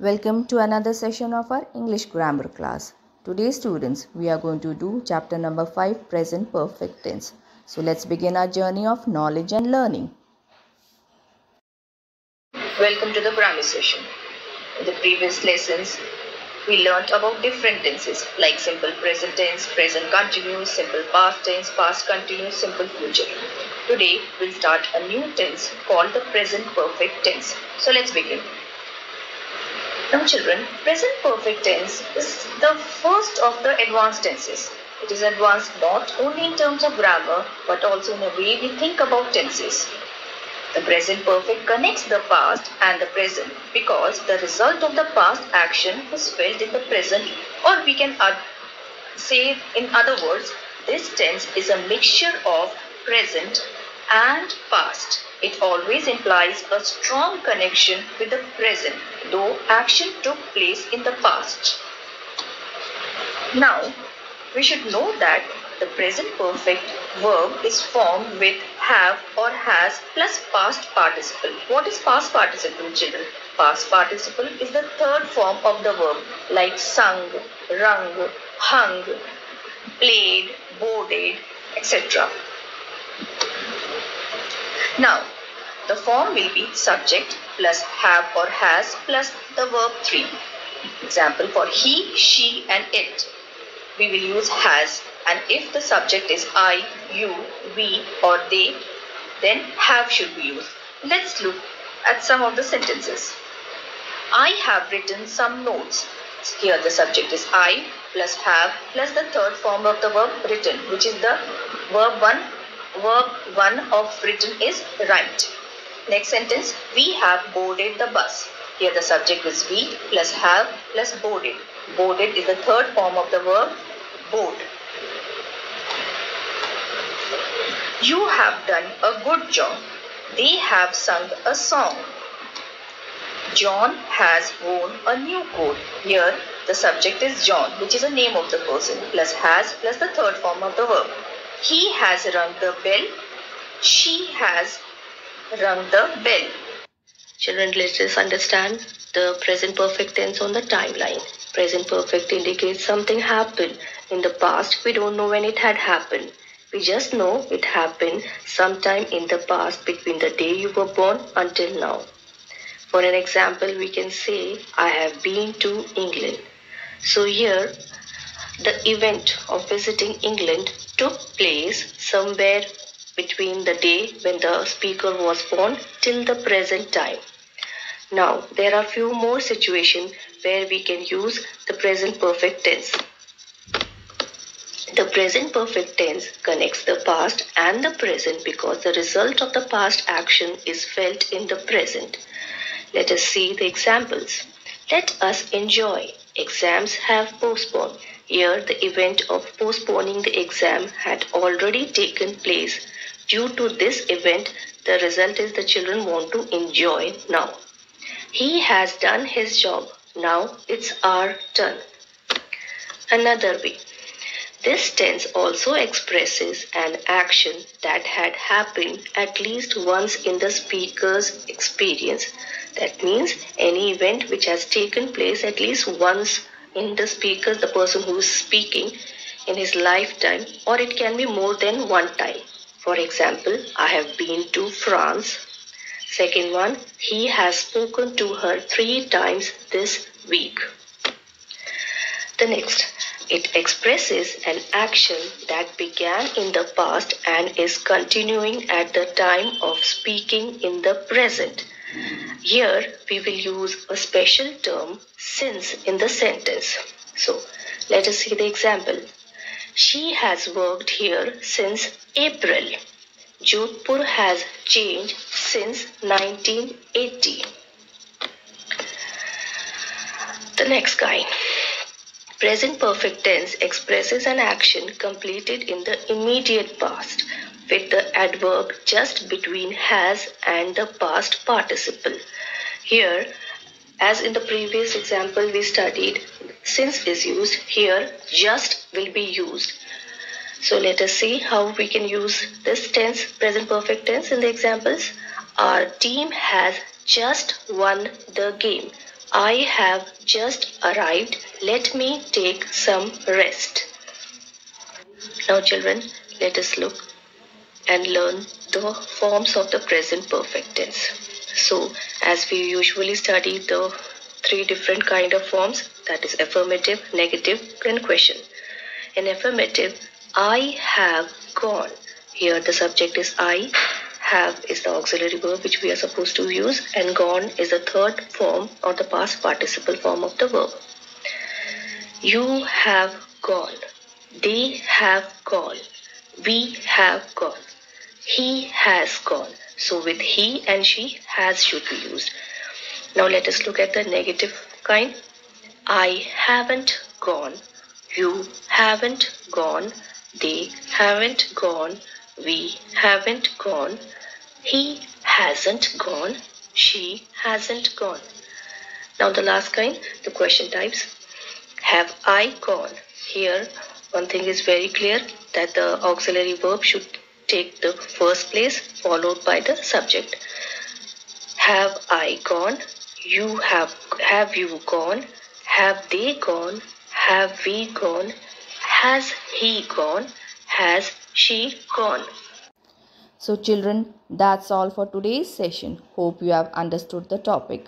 Welcome to another session of our English grammar class. Today students, we are going to do chapter number 5 present perfect tense. So let's begin our journey of knowledge and learning. Welcome to the grammar session. In the previous lessons, we learnt about different tenses like simple present tense, present continuous, simple past tense, past continuous, simple future. Today, we'll start a new tense called the present perfect tense. So let's begin. Now children, present perfect tense is the first of the advanced tenses. It is advanced not only in terms of grammar but also in the way we think about tenses. The present perfect connects the past and the present because the result of the past action is felt in the present or we can say in other words, this tense is a mixture of present and past. It always implies a strong connection with the present, though action took place in the past. Now, we should know that the present perfect verb is formed with have or has plus past participle. What is past participle, children? Past participle is the third form of the verb like sung, rung, hung, played, boarded, etc. Now, the form will be subject plus have or has plus the verb 3. Example for he, she and it. We will use has and if the subject is I, you, we or they, then have should be used. Let's look at some of the sentences. I have written some notes. Here the subject is I plus have plus the third form of the verb written which is the verb 1 verb 1 of written is write. Next sentence, we have boarded the bus. Here the subject is we plus have plus boarded. Boarded is the third form of the verb board. You have done a good job. They have sung a song. John has worn a new coat. Here the subject is John which is a name of the person plus has plus the third form of the verb. He has rung the bell. She has rung the bell. Children, let us understand the present perfect tense on the timeline. Present perfect indicates something happened. In the past, we don't know when it had happened. We just know it happened sometime in the past between the day you were born until now. For an example, we can say, I have been to England. So here, the event of visiting England took place somewhere between the day when the speaker was born till the present time. Now, there are few more situations where we can use the present perfect tense. The present perfect tense connects the past and the present because the result of the past action is felt in the present. Let us see the examples. Let us enjoy. Exams have postponed. Here, the event of postponing the exam had already taken place. Due to this event, the result is the children want to enjoy now. He has done his job. Now it's our turn. Another way. This tense also expresses an action that had happened at least once in the speaker's experience. That means any event which has taken place at least once in the speaker, the person who is speaking in his lifetime, or it can be more than one time. For example, I have been to France. Second one, he has spoken to her three times this week. The next, it expresses an action that began in the past and is continuing at the time of speaking in the present. Here we will use a special term since in the sentence. So let us see the example. She has worked here since April. Jodhpur has changed since 1980. The next guy. Present perfect tense expresses an action completed in the immediate past with the adverb just between has and the past participle. Here, as in the previous example we studied, since is used, here just will be used. So let us see how we can use this tense, present perfect tense in the examples. Our team has just won the game. I have just arrived. Let me take some rest. Now, children, let us look and learn the forms of the present perfect tense. So, as we usually study the three different kind of forms that is affirmative, negative and question. In affirmative, I have gone. Here the subject is I have is the auxiliary verb which we are supposed to use and gone is the third form or the past participle form of the verb. You have gone. They have gone. We have gone. He has gone. So with he and she has should be used. Now let us look at the negative kind. I haven't gone. You haven't gone. They haven't gone. We haven't gone. He hasn't gone. She hasn't gone. Now the last kind, the question types. Have I gone? Here, one thing is very clear that the auxiliary verb should take the first place followed by the subject. Have I gone? You have have you gone? Have they gone? Have we gone? Has he gone? Has she gone? So children, that's all for today's session. Hope you have understood the topic.